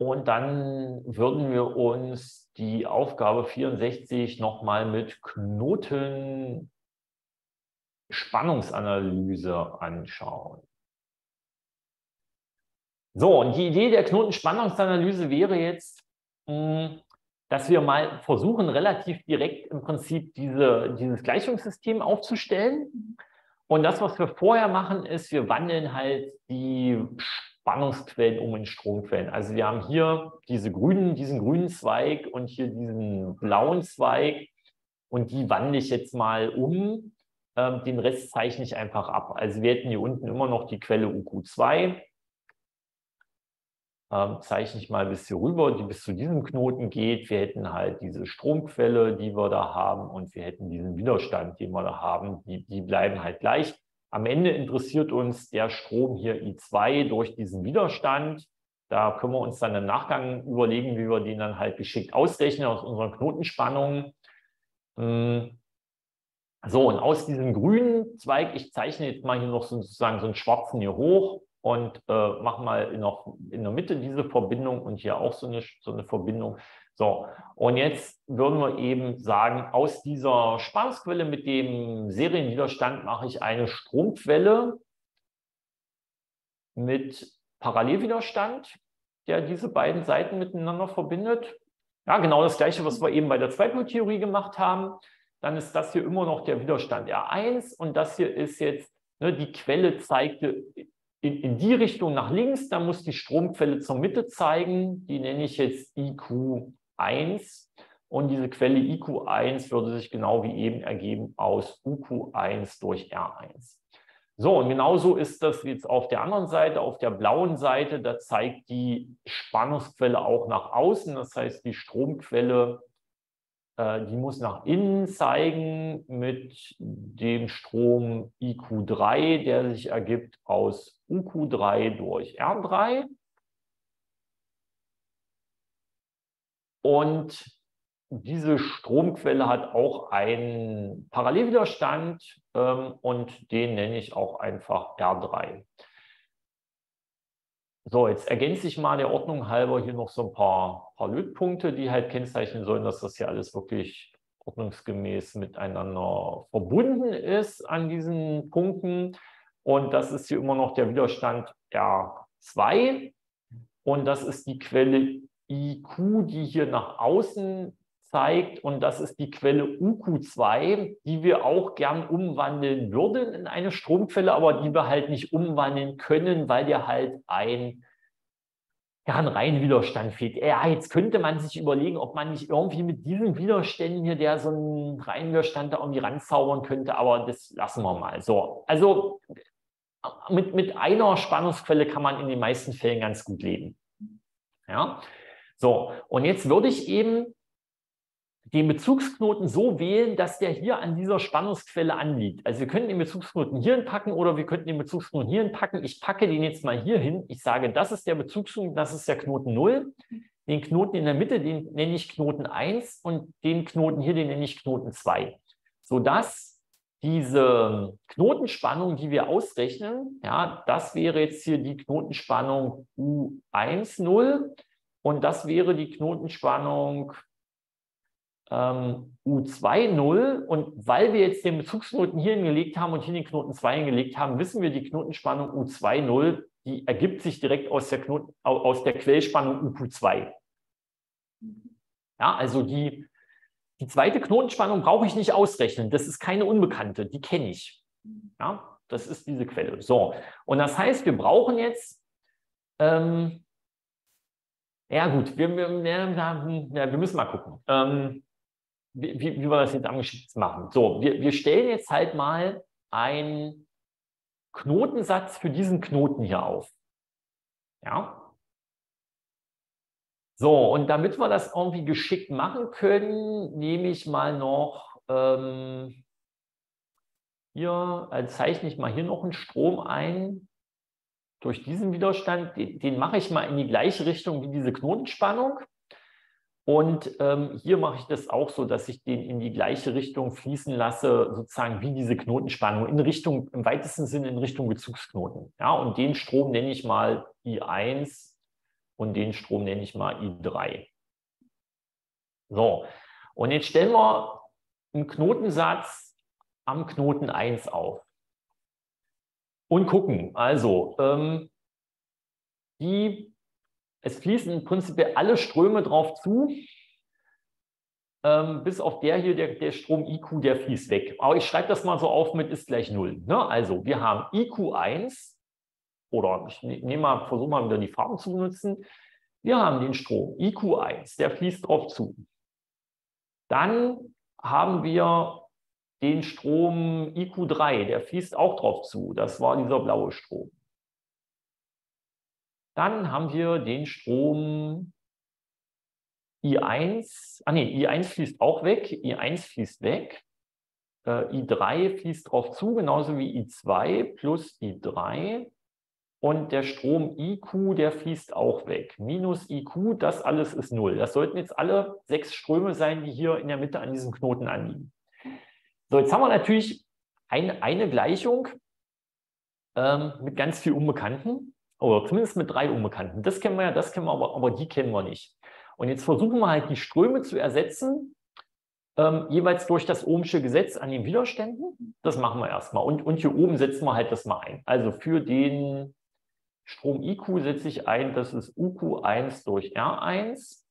Und dann würden wir uns die Aufgabe 64 nochmal mit Knotenspannungsanalyse anschauen. So, und die Idee der Knotenspannungsanalyse wäre jetzt, hm, dass wir mal versuchen, relativ direkt im Prinzip diese, dieses Gleichungssystem aufzustellen. Und das, was wir vorher machen, ist, wir wandeln halt die Spannungsquellen um in Stromquellen. Also wir haben hier diese grünen, diesen grünen Zweig und hier diesen blauen Zweig. Und die wandle ich jetzt mal um. Ähm, den Rest zeichne ich einfach ab. Also wir hätten hier unten immer noch die Quelle UQ2 ähm, zeichne ich mal bis hier rüber, die bis zu diesem Knoten geht. Wir hätten halt diese Stromquelle, die wir da haben und wir hätten diesen Widerstand, den wir da haben. Die, die bleiben halt gleich. Am Ende interessiert uns der Strom hier I2 durch diesen Widerstand. Da können wir uns dann im Nachgang überlegen, wie wir den dann halt geschickt ausrechnen aus unseren Knotenspannungen. Hm. So, und aus diesem grünen Zweig, ich zeichne jetzt mal hier noch sozusagen so einen schwarzen hier hoch, und äh, mache mal noch in der Mitte diese Verbindung und hier auch so eine, so eine Verbindung. So, und jetzt würden wir eben sagen, aus dieser Spannungsquelle mit dem Serienwiderstand mache ich eine Stromquelle mit Parallelwiderstand, der diese beiden Seiten miteinander verbindet. Ja, genau das gleiche, was wir eben bei der Zweipoltheorie gemacht haben. Dann ist das hier immer noch der Widerstand R1 und das hier ist jetzt, ne, die Quelle zeigte in, in die Richtung nach links, da muss die Stromquelle zur Mitte zeigen. Die nenne ich jetzt IQ1. Und diese Quelle IQ1 würde sich genau wie eben ergeben aus UQ1 durch R1. So, und genauso ist das jetzt auf der anderen Seite, auf der blauen Seite, da zeigt die Spannungsquelle auch nach außen. Das heißt, die Stromquelle äh, die muss nach innen zeigen mit dem Strom IQ3, der sich ergibt aus UQ3 durch R3. Und diese Stromquelle hat auch einen Parallelwiderstand ähm, und den nenne ich auch einfach R3. So, jetzt ergänze ich mal der Ordnung halber hier noch so ein paar, paar Lötpunkte, die halt kennzeichnen sollen, dass das hier alles wirklich ordnungsgemäß miteinander verbunden ist an diesen Punkten. Und das ist hier immer noch der Widerstand R2. Und das ist die Quelle IQ, die hier nach außen zeigt. Und das ist die Quelle UQ2, die wir auch gern umwandeln würden in eine Stromquelle, aber die wir halt nicht umwandeln können, weil der halt ein, ja, ein Reihenwiderstand fehlt. Ja, jetzt könnte man sich überlegen, ob man nicht irgendwie mit diesen Widerständen hier, der so einen Reihenwiderstand da irgendwie ranzaubern könnte, aber das lassen wir mal. So, also mit, mit einer Spannungsquelle kann man in den meisten Fällen ganz gut leben. Ja, so, und jetzt würde ich eben den Bezugsknoten so wählen, dass der hier an dieser Spannungsquelle anliegt. Also wir könnten den Bezugsknoten hierhin packen oder wir könnten den Bezugsknoten hierhin packen. Ich packe den jetzt mal hier hin. Ich sage, das ist der Bezugsknoten, das ist der Knoten 0. Den Knoten in der Mitte, den nenne ich Knoten 1 und den Knoten hier, den nenne ich Knoten 2. Sodass diese Knotenspannung, die wir ausrechnen, ja, das wäre jetzt hier die Knotenspannung U10 und das wäre die Knotenspannung ähm, U2,0 und weil wir jetzt den Bezugsknoten hier hingelegt haben und hier den Knoten 2 hingelegt haben, wissen wir, die Knotenspannung U2,0, die ergibt sich direkt aus der, Knoten, aus der Quellspannung UQ2. Ja, also die, die zweite Knotenspannung brauche ich nicht ausrechnen. Das ist keine Unbekannte, die kenne ich. Ja, das ist diese Quelle. So, und das heißt, wir brauchen jetzt ähm, ja, gut, wir, wir, wir, müssen mal gucken. Ähm, wie, wie, wir das jetzt am geschicktesten machen. So, wir, wir stellen jetzt halt mal einen Knotensatz für diesen Knoten hier auf. Ja. So, und damit wir das irgendwie geschickt machen können, nehme ich mal noch, ähm, hier, also zeichne ich mal hier noch einen Strom ein. Durch diesen Widerstand, den, den mache ich mal in die gleiche Richtung wie diese Knotenspannung. Und ähm, hier mache ich das auch so, dass ich den in die gleiche Richtung fließen lasse, sozusagen wie diese Knotenspannung, in Richtung, im weitesten Sinne in Richtung Bezugsknoten. Ja, und den Strom nenne ich mal I1 und den Strom nenne ich mal I3. So, und jetzt stellen wir einen Knotensatz am Knoten 1 auf und gucken. Also, ähm, die, es fließen im Prinzip alle Ströme drauf zu, ähm, bis auf der hier, der, der Strom IQ, der fließt weg. Aber ich schreibe das mal so auf mit ist gleich 0. Ne? Also, wir haben IQ1 oder ich ne, nehme mal, versuche mal wieder die Farben zu benutzen. Wir haben den Strom IQ1, der fließt drauf zu. Dann haben wir den Strom IQ3, der fließt auch drauf zu. Das war dieser blaue Strom. Dann haben wir den Strom I1, ah nee, I1 fließt auch weg, I1 fließt weg, äh, I3 fließt drauf zu, genauso wie I2 plus I3. Und der Strom IQ, der fließt auch weg. Minus IQ, das alles ist null. Das sollten jetzt alle sechs Ströme sein, die hier in der Mitte an diesem Knoten anliegen. So, jetzt haben wir natürlich ein, eine Gleichung ähm, mit ganz viel Unbekannten, oder zumindest mit drei Unbekannten. Das kennen wir ja, das kennen wir, aber, aber die kennen wir nicht. Und jetzt versuchen wir halt die Ströme zu ersetzen, ähm, jeweils durch das Ohmsche Gesetz an den Widerständen. Das machen wir erstmal. Und, und hier oben setzen wir halt das mal ein. Also für den Strom IQ setze ich ein, das ist UQ1 durch R1.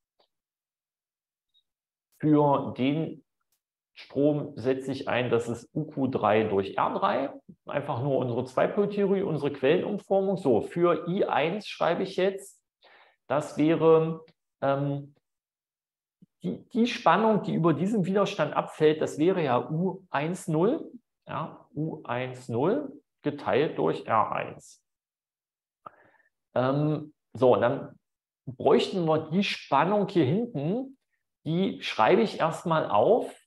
Für den Strom setze ich ein, das ist UQ3 durch R3. Einfach nur unsere Zweipoltheorie, unsere Quellenumformung. So, für I1 schreibe ich jetzt, das wäre ähm, die, die Spannung, die über diesen Widerstand abfällt, das wäre ja U10, ja, U10 geteilt durch R1. Ähm, so, dann bräuchten wir die Spannung hier hinten, die schreibe ich erstmal auf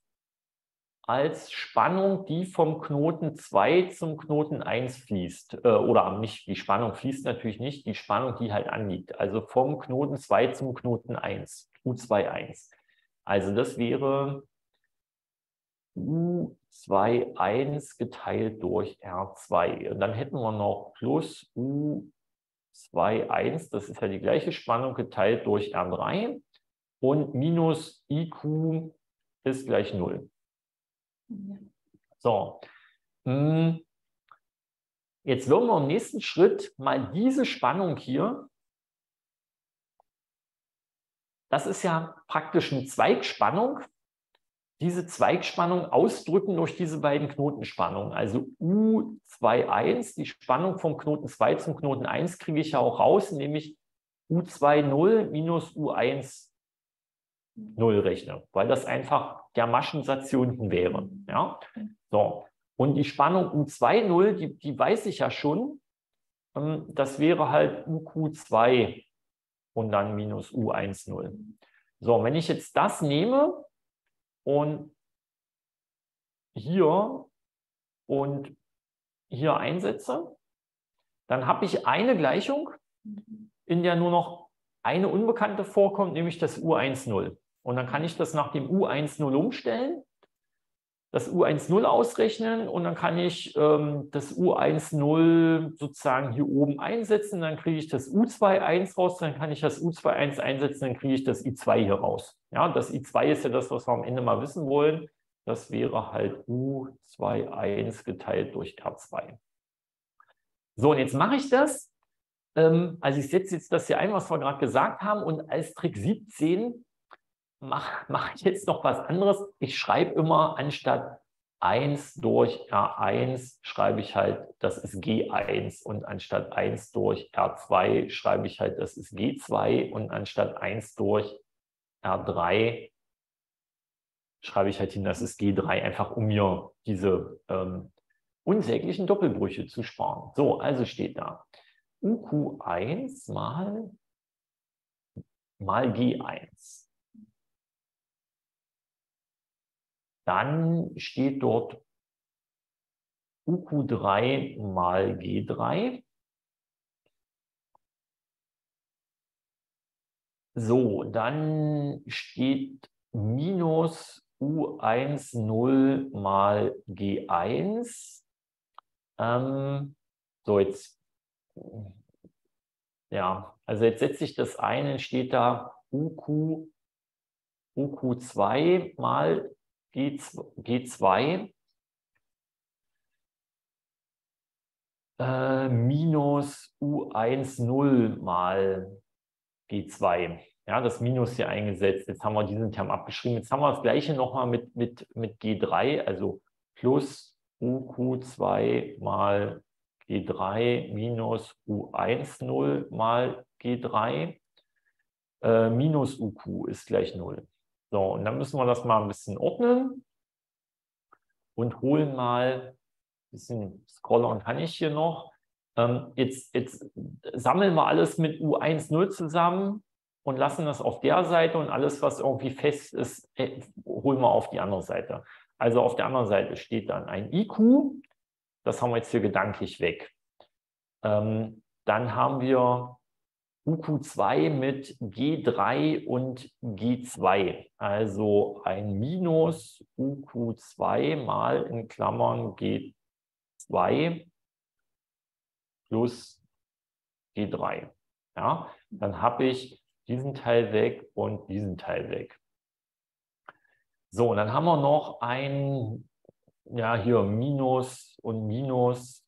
als Spannung, die vom Knoten 2 zum Knoten 1 fließt. Äh, oder nicht, die Spannung fließt natürlich nicht, die Spannung, die halt anliegt. Also vom Knoten 2 zum Knoten 1, U21. Also das wäre U21 geteilt durch R2. Und dann hätten wir noch plus U21, das ist ja die gleiche Spannung, geteilt durch R3. Und minus IQ ist gleich 0. So. Hm. Jetzt würden wir im nächsten Schritt mal diese Spannung hier, das ist ja praktisch eine Zweigspannung, diese Zweigspannung ausdrücken durch diese beiden Knotenspannungen. Also U21, die Spannung vom Knoten 2 zum Knoten 1 kriege ich ja auch raus, nämlich U20 minus U1 0 rechne, weil das einfach der Maschensatz hier unten wäre. Ja? So. Und die Spannung U20, die, die weiß ich ja schon. Ähm, das wäre halt UQ2 und dann minus U10. So, wenn ich jetzt das nehme und hier und hier einsetze, dann habe ich eine Gleichung, in der nur noch eine Unbekannte vorkommt, nämlich das U10. Und dann kann ich das nach dem U10 umstellen, das U10 ausrechnen und dann kann ich ähm, das U10 sozusagen hier oben einsetzen, dann kriege ich das U21 raus, dann kann ich das U21 einsetzen, dann kriege ich das I2 hier raus. Ja, das I2 ist ja das, was wir am Ende mal wissen wollen. Das wäre halt U21 geteilt durch R2. So, und jetzt mache ich das. Ähm, also ich setze jetzt das hier ein, was wir gerade gesagt haben und als Trick 17 mache mach ich jetzt noch was anderes. Ich schreibe immer anstatt 1 durch R1 schreibe ich halt, das ist G1 und anstatt 1 durch R2 schreibe ich halt, das ist G2 und anstatt 1 durch R3 schreibe ich halt hin, das ist G3, einfach um mir diese ähm, unsäglichen Doppelbrüche zu sparen. So, also steht da UQ1 mal, mal G1. Dann steht dort UQ3 mal G3. So, dann steht minus U10 mal G1. Ähm, so, jetzt ja, also jetzt setze ich das ein, dann steht da UQ, UQ2 mal G2 äh, minus U10 mal G2. Ja, das Minus hier eingesetzt. Jetzt haben wir diesen Term abgeschrieben. Jetzt haben wir das gleiche nochmal mit, mit, mit G3, also plus UQ2 mal G3 minus U10 mal G3 äh, minus UQ ist gleich 0. So, und dann müssen wir das mal ein bisschen ordnen und holen mal, ein bisschen scrollern kann ich hier noch. Ähm, jetzt, jetzt sammeln wir alles mit U10 zusammen und lassen das auf der Seite und alles, was irgendwie fest ist, äh, holen wir auf die andere Seite. Also auf der anderen Seite steht dann ein IQ, das haben wir jetzt hier gedanklich weg. Ähm, dann haben wir UQ2 mit G3 und G2, also ein Minus UQ2 mal in Klammern G2 plus G3. Ja, dann habe ich diesen Teil weg und diesen Teil weg. So, und dann haben wir noch ein, ja, hier Minus und Minus.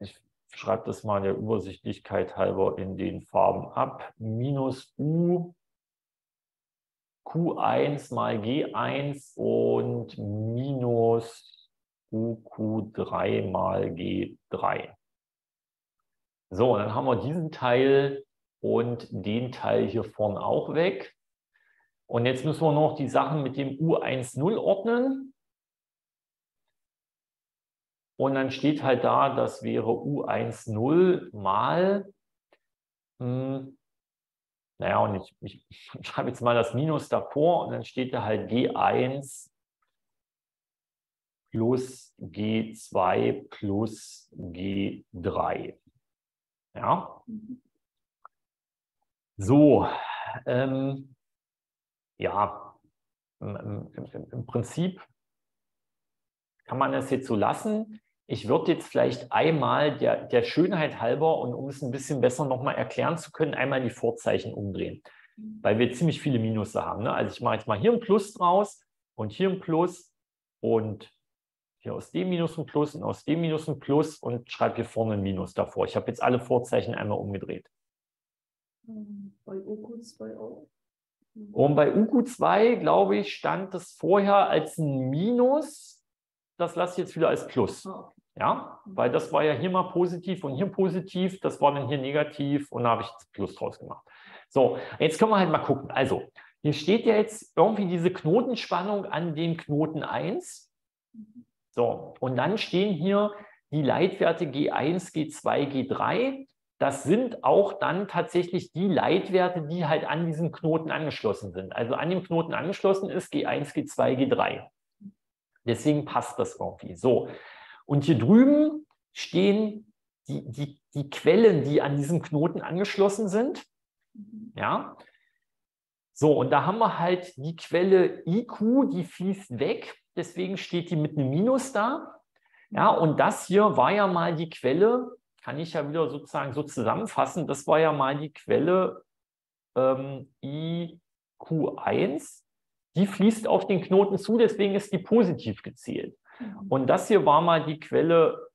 Ich schreibe das mal der Übersichtlichkeit halber in den Farben ab. Minus U Q1 mal G1 und minus UQ3 mal G3. So, dann haben wir diesen Teil und den Teil hier vorne auch weg. Und jetzt müssen wir noch die Sachen mit dem U10 ordnen. Und dann steht halt da, das wäre U10 mal, hm, naja, und ich, ich, schreibe jetzt mal das Minus davor und dann steht da halt G1 plus G2 plus G3. Ja. So, ähm, ja, im, im, im, Prinzip kann man das jetzt so lassen. Ich würde jetzt vielleicht einmal der, der Schönheit halber und um es ein bisschen besser nochmal erklären zu können, einmal die Vorzeichen umdrehen, weil wir ziemlich viele Minusse haben. Ne? Also ich mache jetzt mal hier ein Plus draus und hier ein Plus und hier aus dem Minus ein Plus und aus dem Minus ein Plus und schreibe hier vorne ein Minus davor. Ich habe jetzt alle Vorzeichen einmal umgedreht. Bei UQ2 auch. Und bei UQ2, glaube ich, stand das vorher als ein Minus. Das lasse ich jetzt wieder als Plus. Ah, ja, weil das war ja hier mal positiv und hier positiv. Das war dann hier negativ und da habe ich Plus draus gemacht. So, jetzt können wir halt mal gucken. Also, hier steht ja jetzt irgendwie diese Knotenspannung an den Knoten 1. So, und dann stehen hier die Leitwerte G1, G2, G3. Das sind auch dann tatsächlich die Leitwerte, die halt an diesen Knoten angeschlossen sind. Also an dem Knoten angeschlossen ist G1, G2, G3. Deswegen passt das irgendwie. So, und hier drüben stehen die, die, die Quellen, die an diesem Knoten angeschlossen sind. Ja. So, und da haben wir halt die Quelle IQ, die fließt weg deswegen steht die mit einem Minus da. Ja, und das hier war ja mal die Quelle, kann ich ja wieder sozusagen so zusammenfassen, das war ja mal die Quelle ähm, IQ1, die fließt auf den Knoten zu, deswegen ist die positiv gezählt. Mhm. Und das hier war mal die Quelle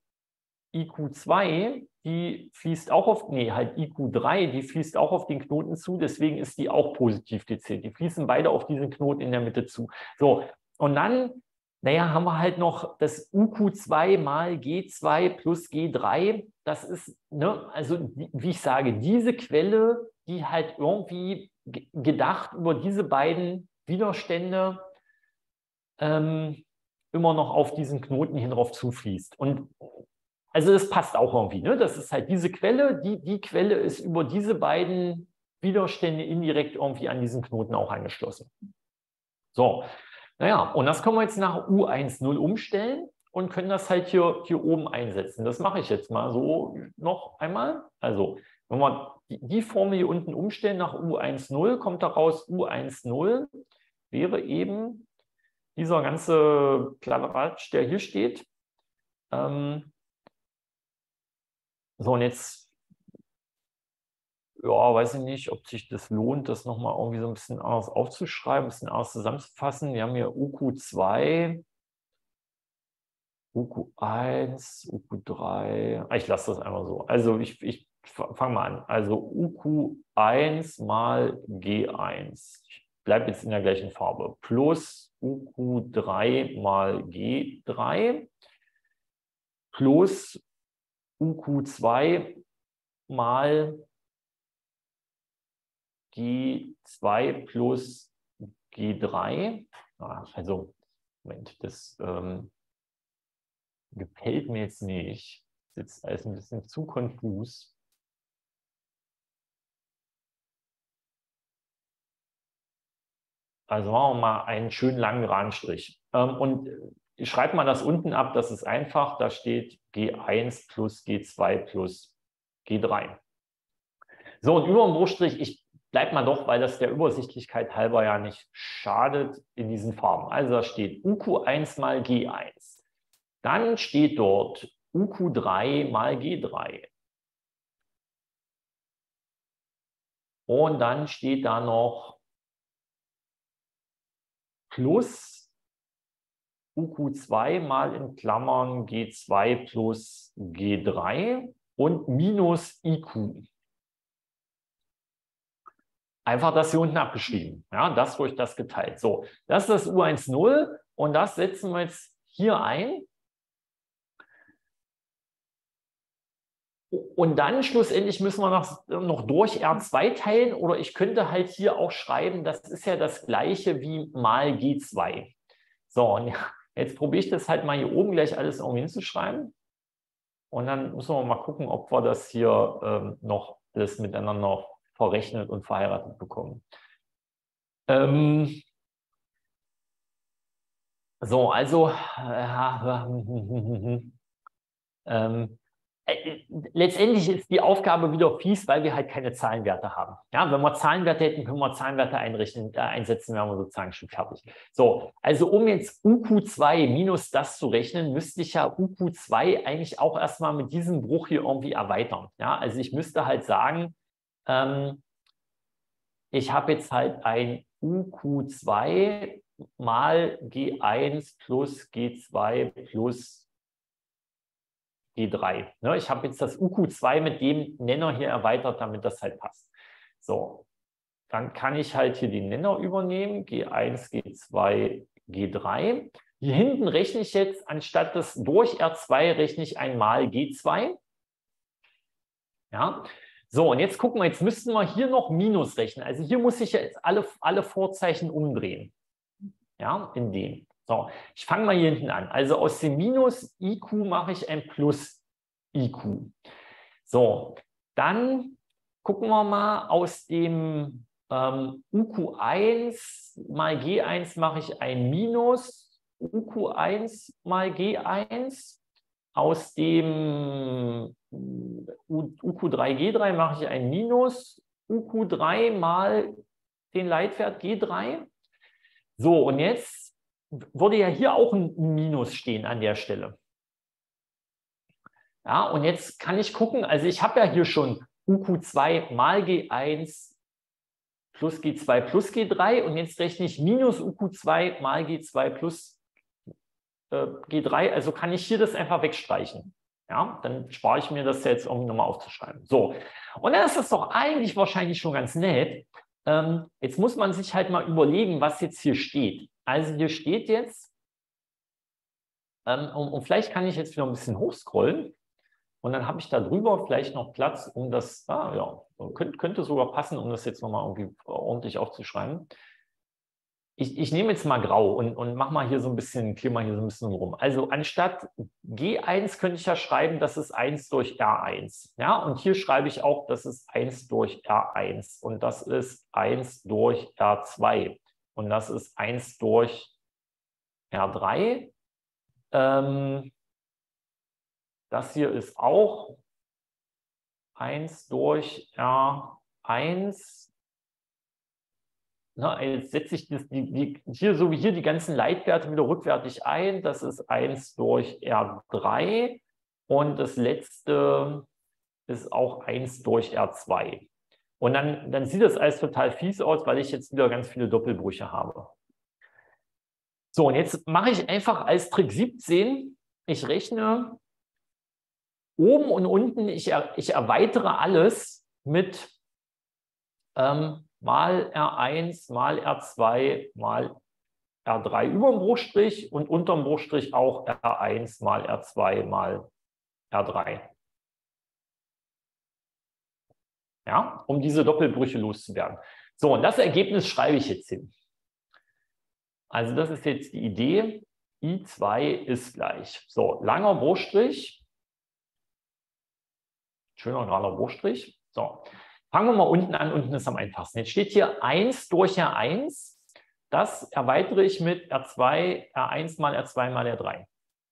IQ2, die fließt auch auf, nee, halt IQ3, die fließt auch auf den Knoten zu, deswegen ist die auch positiv gezählt. Die fließen beide auf diesen Knoten in der Mitte zu. So, und dann naja, haben wir halt noch das UQ2 mal G2 plus G3. Das ist, ne, also wie ich sage, diese Quelle, die halt irgendwie gedacht über diese beiden Widerstände ähm, immer noch auf diesen Knoten hin drauf zufließt. Und also das passt auch irgendwie. Ne? Das ist halt diese Quelle, die, die Quelle ist über diese beiden Widerstände indirekt irgendwie an diesen Knoten auch angeschlossen. So, naja, und das können wir jetzt nach U10 umstellen und können das halt hier, hier oben einsetzen. Das mache ich jetzt mal so noch einmal. Also, wenn wir die Formel hier unten umstellen nach U10, kommt daraus U10 wäre eben dieser ganze Kladderadatsch, der hier steht. Ähm, So, und jetzt, ja, weiß ich nicht, ob sich das lohnt, das nochmal irgendwie so ein bisschen anders aufzuschreiben, ein bisschen anders zusammenzufassen. Wir haben hier UQ2, UQ1, UQ3. Ich lasse das einmal so. Also ich, ich fange mal an. Also UQ1 mal G1. Ich bleibe jetzt in der gleichen Farbe. Plus UQ3 mal G3 plus UQ2 mal G2 plus G3. Also, Moment, das ähm, gefällt mir jetzt nicht. Das ist alles ein bisschen zu konfus. Also machen wir mal einen schönen langen Rahmenstrich. Ähm, und ich schreibe mal das unten ab, das ist einfach. Da steht G1 plus G2 plus G3. So, und über dem Bruchstrich, ich bleibe mal doch, weil das der Übersichtlichkeit halber ja nicht schadet, in diesen Farben. Also da steht UQ1 mal G1. Dann steht dort UQ3 mal G3. Und dann steht da noch plus UQ2 mal in Klammern G2 plus G3 und minus IQ. Einfach das hier unten abgeschrieben. Ja, das durch das geteilt. So, das ist das U10 und das setzen wir jetzt hier ein. Und dann schlussendlich müssen wir noch, noch durch R2 teilen oder ich könnte halt hier auch schreiben, das ist ja das gleiche wie mal G2. So, und jetzt probiere ich das halt mal hier oben gleich alles irgendwie hinzuschreiben. Und dann müssen wir mal gucken, ob wir das hier ähm, noch alles miteinander verrechnet und verheiratet bekommen. Ähm, so, also äh, ähm, äh, letztendlich ist die Aufgabe wieder fies, weil wir halt keine Zahlenwerte haben. Ja, wenn wir Zahlenwerte hätten, können wir Zahlenwerte einrichten, äh, einsetzen, wären wir sozusagen schon fertig. So, also um jetzt UQ2 minus das zu rechnen, müsste ich ja UQ2 eigentlich auch erstmal mit diesem Bruch hier irgendwie erweitern. Ja, also ich müsste halt sagen, ähm, ich habe jetzt halt ein UQ2 mal G1 plus G2 plus G3. Ne, ich habe jetzt das UQ2 mit dem Nenner hier erweitert, damit das halt passt. So, dann kann ich halt hier den Nenner übernehmen, G1, G2, G3. Hier hinten rechne ich jetzt, anstatt des durch R2, rechne ich einmal G2. Ja, so, und jetzt gucken wir, jetzt müssten wir hier noch Minus rechnen. Also hier muss ich jetzt alle, alle Vorzeichen umdrehen. Ja, in dem. So, ich fange mal hier hinten an. Also aus dem Minus IQ mache ich ein Plus IQ. So, dann gucken wir mal aus dem ähm, UQ1 mal G1 mache ich ein Minus UQ1 mal G1. Aus dem UQ3 G3 mache ich ein Minus UQ3 mal den Leitwert G3. So, und jetzt würde ja hier auch ein Minus stehen an der Stelle. Ja, und jetzt kann ich gucken, also ich habe ja hier schon UQ2 mal G1 plus G2 plus G3 und jetzt rechne ich minus UQ2 mal G2 plus äh, G3, also kann ich hier das einfach wegstreichen. Ja, dann spare ich mir das jetzt, um nochmal aufzuschreiben. So, und dann ist das doch eigentlich wahrscheinlich schon ganz nett. Ähm, jetzt muss man sich halt mal überlegen, was jetzt hier steht. Also hier steht jetzt, ähm, und, und, vielleicht kann ich jetzt wieder ein bisschen hochscrollen und dann habe ich da drüber vielleicht noch Platz, um das, ah, ja, könnte, könnte sogar passen, um das jetzt nochmal irgendwie ordentlich aufzuschreiben. Ich, ich, nehme jetzt mal grau und, und mache mal hier so ein bisschen, klicke mal hier so ein bisschen rum. Also anstatt G1 könnte ich ja schreiben, das ist 1 durch R1. Ja, und hier schreibe ich auch, das ist 1 durch R1 und das ist 1 durch R2 und das ist 1 durch R3. Ähm, das hier ist auch 1 durch R1. Na, jetzt setze ich das, die, die, hier so wie hier die ganzen Leitwerte wieder rückwärtig ein. Das ist 1 durch R3. Und das letzte ist auch 1 durch R2. Und dann, dann sieht das alles total fies aus, weil ich jetzt wieder ganz viele Doppelbrüche habe. So, und jetzt mache ich einfach als Trick 17, ich rechne oben und unten, ich, ich erweitere alles mit ähm, mal R1 mal R2 mal R3 über dem Bruchstrich und unter dem Bruchstrich auch R1 mal R2 mal R3. Ja, um diese Doppelbrüche loszuwerden. So, und das Ergebnis schreibe ich jetzt hin. Also das ist jetzt die Idee. I2 ist gleich. So, langer Bruchstrich. Schöner gerader Bruchstrich. So, fangen wir mal unten an. Unten ist am einfachsten. Jetzt steht hier 1 durch R1. Das erweitere ich mit R2, R1 mal R2 mal R3.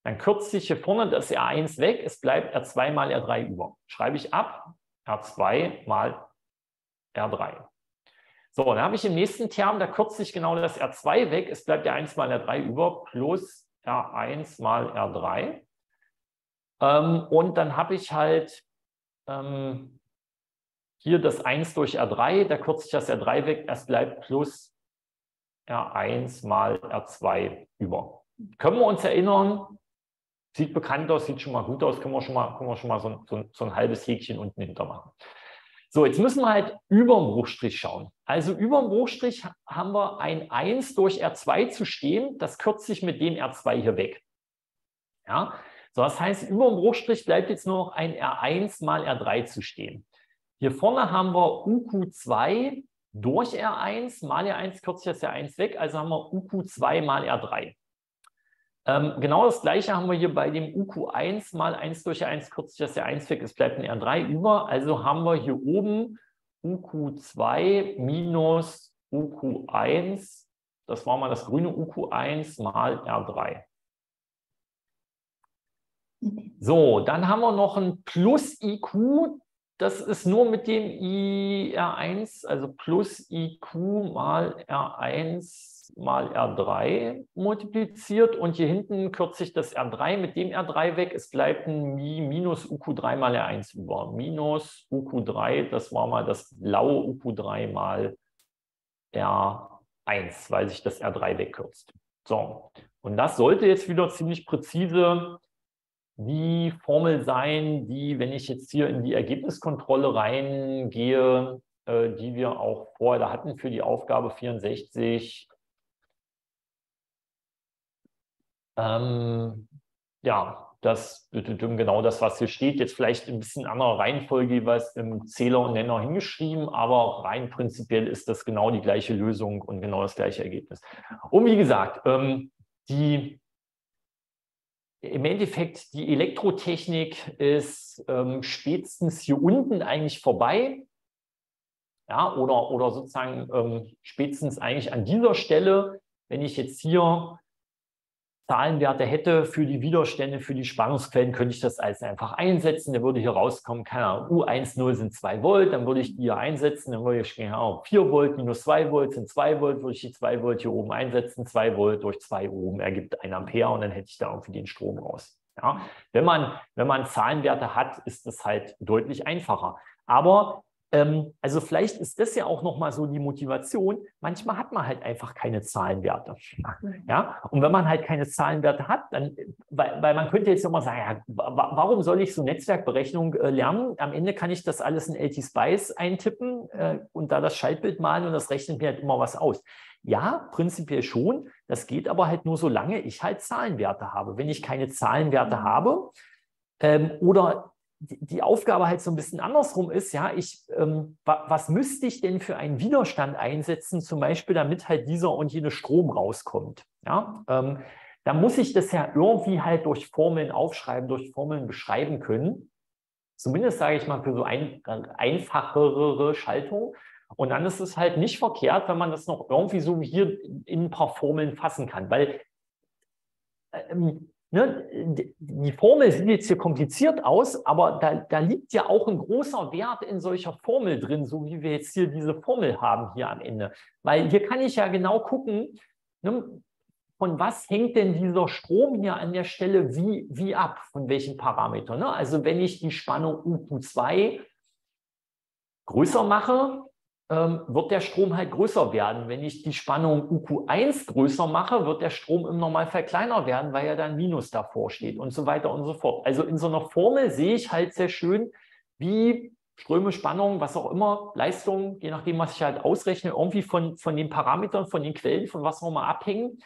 Dann kürze ich hier vorne das R1 weg. Es bleibt R2 mal R3 über. Schreibe ich ab. R2 mal R3. So, dann habe ich im nächsten Term, da kürze ich genau das R2 weg. Es bleibt ja 1 mal R3 über plus R1 mal R3. Ähm, und dann habe ich halt ähm, hier das 1 durch R3, da kürze ich das R3 weg, es bleibt plus R1 mal R2 über. Können wir uns erinnern, sieht bekannt aus, sieht schon mal gut aus, können wir schon mal, können wir schon mal so, so, so ein halbes Häkchen unten hinter machen. So, jetzt müssen wir halt über dem Bruchstrich schauen. Also über dem Bruchstrich haben wir ein 1 durch R2 zu stehen. Das kürze ich mit dem R2 hier weg. Ja, so, das heißt, über dem Bruchstrich bleibt jetzt nur noch ein R1 mal R3 zu stehen. Hier vorne haben wir UQ2 durch R1 mal R1 kürze ich das R1 weg, also haben wir UQ2 mal R3. Ähm, genau das gleiche haben wir hier bei dem UQ1 mal 1 durch 1 kürzt sich das ja 1 weg, es bleibt ein R3 über. Also haben wir hier oben UQ2 minus UQ1, das war mal das grüne UQ1 mal R3. So, dann haben wir noch ein Plus IQ, das ist nur mit dem IR1, also plus IQ mal R1 mal R3 multipliziert und hier hinten kürze ich das R3 mit dem R3 weg. Es bleibt ein Mi minus UQ3 mal R1 über. Minus UQ3, das war mal das blaue UQ3 mal R1, weil sich das R3 wegkürzt. So, und das sollte jetzt wieder ziemlich präzise die Formel sein, die, wenn ich jetzt hier in die Ergebniskontrolle reingehe, äh, die wir auch vorher hatten für die Aufgabe 64 Ähm, ja, das genau das, was hier steht. Jetzt vielleicht ein bisschen andere Reihenfolge jeweils im Zähler und Nenner hingeschrieben, aber rein prinzipiell ist das genau die gleiche Lösung und genau das gleiche Ergebnis. Und wie gesagt, ähm, die, im Endeffekt die Elektrotechnik ist ähm, spätestens hier unten eigentlich vorbei. Ja, oder, oder sozusagen ähm, spätestens eigentlich an dieser Stelle, wenn ich jetzt hier Zahlenwerte hätte für die Widerstände, für die Spannungsquellen, könnte ich das alles einfach einsetzen. Da würde hier rauskommen, keine Ahnung, U10 sind 2 Volt, dann würde ich die hier einsetzen, dann würde ich, keine Ahnung, 4 Volt minus 2 Volt sind 2 Volt, würde ich die 2 Volt hier oben einsetzen, 2 Volt durch 2 oben ergibt 1 Ampere und dann hätte ich da irgendwie den Strom raus. Ja, wenn, man, wenn man Zahlenwerte hat, ist das halt deutlich einfacher. Aber ähm, also vielleicht ist das ja auch nochmal so die Motivation. Manchmal hat man halt einfach keine Zahlenwerte. Ja? Und wenn man halt keine Zahlenwerte hat, dann, weil, weil man könnte jetzt nochmal sagen, ja, warum soll ich so Netzwerkberechnung äh, lernen? Am Ende kann ich das alles in LT-Spice eintippen äh, und da das Schaltbild malen und das rechnet mir halt immer was aus. Ja, prinzipiell schon. Das geht aber halt nur, solange ich halt Zahlenwerte habe. Wenn ich keine Zahlenwerte mhm. habe, ähm, oder die Aufgabe halt so ein bisschen andersrum ist, ja, ich, ähm, was müsste ich denn für einen Widerstand einsetzen, zum Beispiel, damit halt dieser und jene Strom rauskommt, ja, ähm, da muss ich das ja irgendwie halt durch Formeln aufschreiben, durch Formeln beschreiben können. Zumindest sage ich mal für so ein, einfachere Schaltung. Und dann ist es halt nicht verkehrt, wenn man das noch irgendwie so hier in ein paar Formeln fassen kann, weil ähm, Ne, die Formel sieht jetzt hier kompliziert aus, aber da, da, liegt ja auch ein großer Wert in solcher Formel drin, so wie wir jetzt hier diese Formel haben hier am Ende. Weil hier kann ich ja genau gucken, ne, von was hängt denn dieser Strom hier an der Stelle wie, wie ab, von welchen Parametern. Ne? Also wenn ich die Spannung UQ2 größer mache, ähm, wird der Strom halt größer werden. Wenn ich die Spannung UQ1 größer mache, wird der Strom im Normalfall kleiner werden, weil ja dann Minus davor steht und so weiter und so fort. Also in so einer Formel sehe ich halt sehr schön, wie Ströme, Spannung, was auch immer, Leistung, je nachdem, was ich halt ausrechne, irgendwie von, von den Parametern, von den Quellen, von was auch immer abhängen.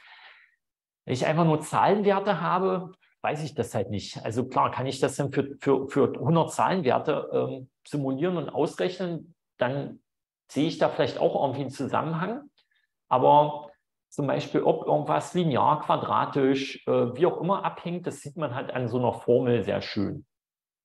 Wenn ich einfach nur Zahlenwerte habe, weiß ich das halt nicht. Also klar, kann ich das dann für, für, für 100 Zahlenwerte ähm, simulieren und ausrechnen, dann sehe ich da vielleicht auch irgendwie einen Zusammenhang. Aber zum Beispiel, ob irgendwas linear, quadratisch, äh, wie auch immer abhängt, das sieht man halt an so einer Formel sehr schön.